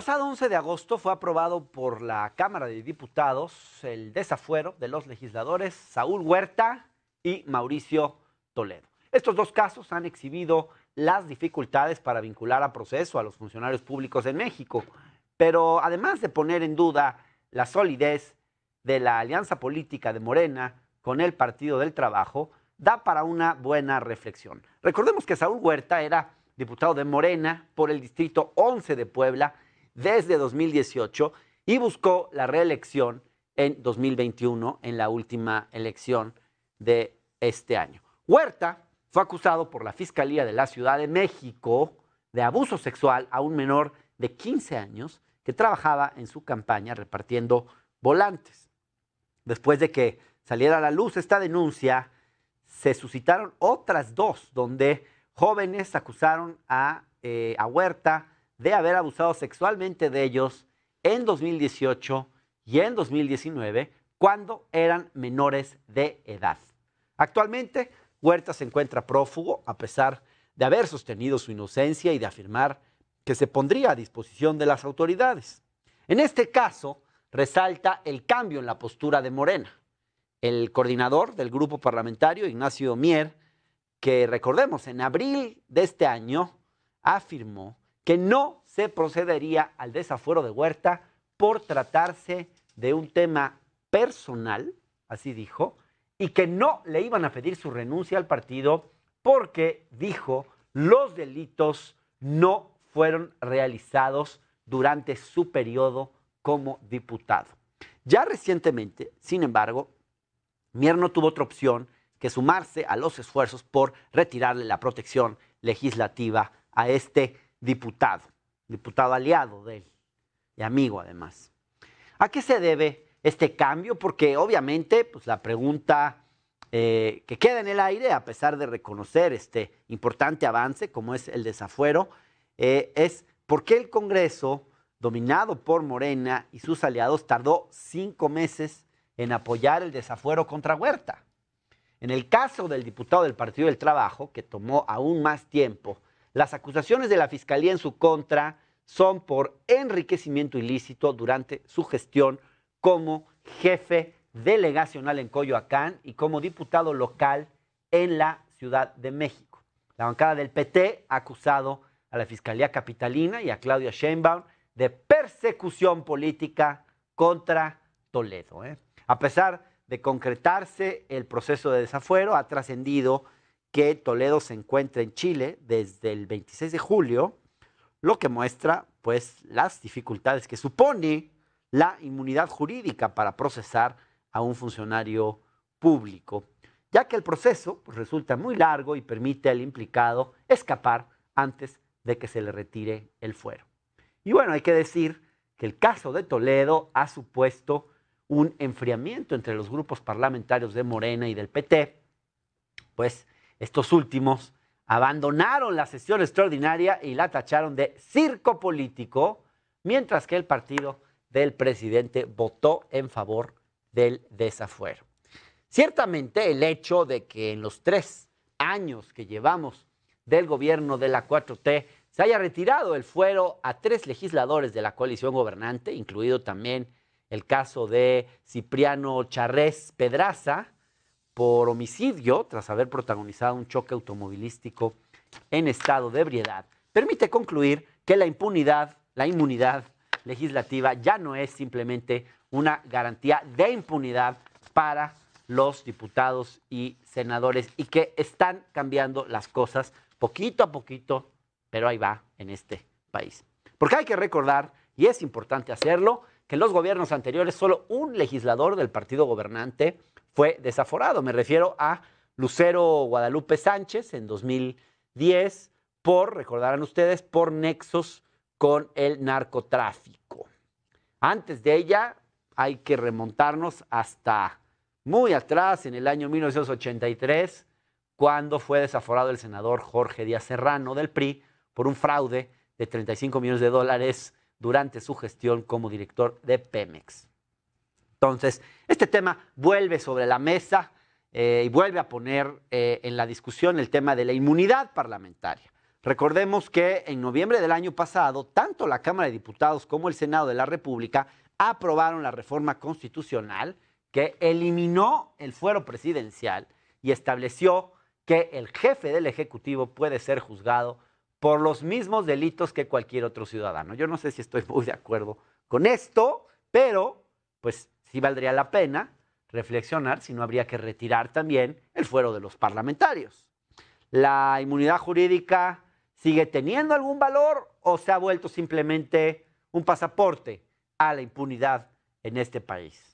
pasado 11 de agosto fue aprobado por la Cámara de Diputados el desafuero de los legisladores Saúl Huerta y Mauricio Toledo. Estos dos casos han exhibido las dificultades para vincular a proceso a los funcionarios públicos en México, pero además de poner en duda la solidez de la alianza política de Morena con el Partido del Trabajo, da para una buena reflexión. Recordemos que Saúl Huerta era diputado de Morena por el Distrito 11 de Puebla desde 2018 y buscó la reelección en 2021, en la última elección de este año. Huerta fue acusado por la Fiscalía de la Ciudad de México de abuso sexual a un menor de 15 años que trabajaba en su campaña repartiendo volantes. Después de que saliera a la luz esta denuncia, se suscitaron otras dos donde jóvenes acusaron a, eh, a Huerta de haber abusado sexualmente de ellos en 2018 y en 2019 cuando eran menores de edad. Actualmente, Huerta se encuentra prófugo a pesar de haber sostenido su inocencia y de afirmar que se pondría a disposición de las autoridades. En este caso, resalta el cambio en la postura de Morena. El coordinador del grupo parlamentario, Ignacio Mier, que recordemos, en abril de este año, afirmó que no se procedería al desafuero de Huerta por tratarse de un tema personal, así dijo, y que no le iban a pedir su renuncia al partido porque, dijo, los delitos no fueron realizados durante su periodo como diputado. Ya recientemente, sin embargo, Mier no tuvo otra opción que sumarse a los esfuerzos por retirarle la protección legislativa a este diputado, diputado aliado de él y amigo además. ¿A qué se debe este cambio? Porque obviamente pues, la pregunta eh, que queda en el aire, a pesar de reconocer este importante avance como es el desafuero, eh, es por qué el Congreso, dominado por Morena y sus aliados, tardó cinco meses en apoyar el desafuero contra Huerta. En el caso del diputado del Partido del Trabajo, que tomó aún más tiempo, las acusaciones de la Fiscalía en su contra son por enriquecimiento ilícito durante su gestión como jefe delegacional en Coyoacán y como diputado local en la Ciudad de México. La bancada del PT ha acusado a la Fiscalía Capitalina y a Claudia Sheinbaum de persecución política contra Toledo. ¿eh? A pesar de concretarse el proceso de desafuero, ha trascendido que Toledo se encuentra en Chile desde el 26 de julio, lo que muestra pues las dificultades que supone la inmunidad jurídica para procesar a un funcionario público, ya que el proceso pues, resulta muy largo y permite al implicado escapar antes de que se le retire el fuero. Y bueno, hay que decir que el caso de Toledo ha supuesto un enfriamiento entre los grupos parlamentarios de Morena y del PT, pues estos últimos abandonaron la sesión extraordinaria y la tacharon de circo político, mientras que el partido del presidente votó en favor del desafuero. Ciertamente el hecho de que en los tres años que llevamos del gobierno de la 4T se haya retirado el fuero a tres legisladores de la coalición gobernante, incluido también el caso de Cipriano Charrés Pedraza, por homicidio tras haber protagonizado un choque automovilístico en estado de ebriedad, permite concluir que la impunidad, la inmunidad legislativa ya no es simplemente una garantía de impunidad para los diputados y senadores y que están cambiando las cosas poquito a poquito, pero ahí va en este país. Porque hay que recordar, y es importante hacerlo, que en los gobiernos anteriores solo un legislador del partido gobernante fue desaforado. Me refiero a Lucero Guadalupe Sánchez en 2010 por, recordarán ustedes, por nexos con el narcotráfico. Antes de ella hay que remontarnos hasta muy atrás, en el año 1983, cuando fue desaforado el senador Jorge Díaz Serrano del PRI por un fraude de 35 millones de dólares durante su gestión como director de Pemex. Entonces, este tema vuelve sobre la mesa eh, y vuelve a poner eh, en la discusión el tema de la inmunidad parlamentaria. Recordemos que en noviembre del año pasado, tanto la Cámara de Diputados como el Senado de la República aprobaron la reforma constitucional que eliminó el fuero presidencial y estableció que el jefe del Ejecutivo puede ser juzgado por los mismos delitos que cualquier otro ciudadano. Yo no sé si estoy muy de acuerdo con esto, pero pues sí valdría la pena reflexionar si no habría que retirar también el fuero de los parlamentarios. La inmunidad jurídica sigue teniendo algún valor o se ha vuelto simplemente un pasaporte a la impunidad en este país.